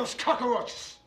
those cockroaches.